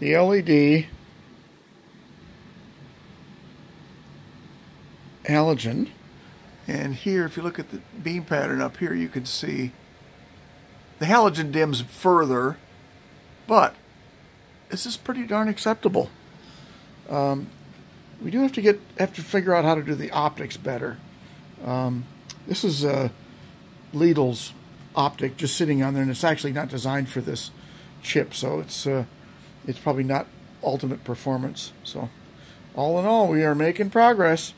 the LED halogen. And here, if you look at the beam pattern up here, you can see the halogen dims further, but this is pretty darn acceptable. Um, we do have to get have to figure out how to do the optics better. Um, this is uh, LEDiL's optic just sitting on there, and it's actually not designed for this chip, so it's uh, it's probably not ultimate performance. So, all in all, we are making progress.